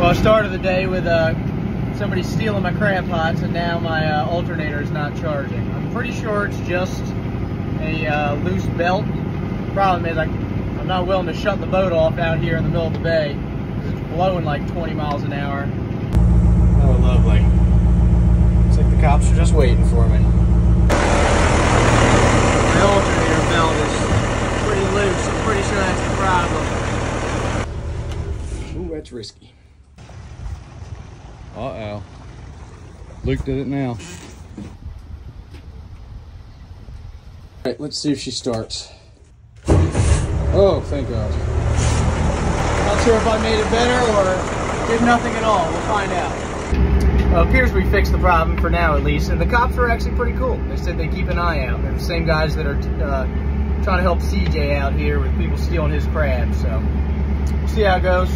Well, I started the day with uh, somebody stealing my crab pots, and now my uh, alternator is not charging. I'm pretty sure it's just a uh, loose belt. Problem is, I, I'm not willing to shut the boat off out here in the middle of the bay because it's blowing like 20 miles an hour. Oh, lovely. Looks like the cops are just waiting for me. My alternator belt is pretty loose. I'm pretty sure that's the problem. Ooh, that's risky. Uh-oh. Looked at it now. All right, let's see if she starts. Oh, thank God. Not sure if I made it better or did nothing at all. We'll find out. Well, appears we fixed the problem for now, at least. And the cops are actually pretty cool. They said they keep an eye out. They're the same guys that are uh, trying to help CJ out here with people stealing his crabs. So, we'll see how it goes.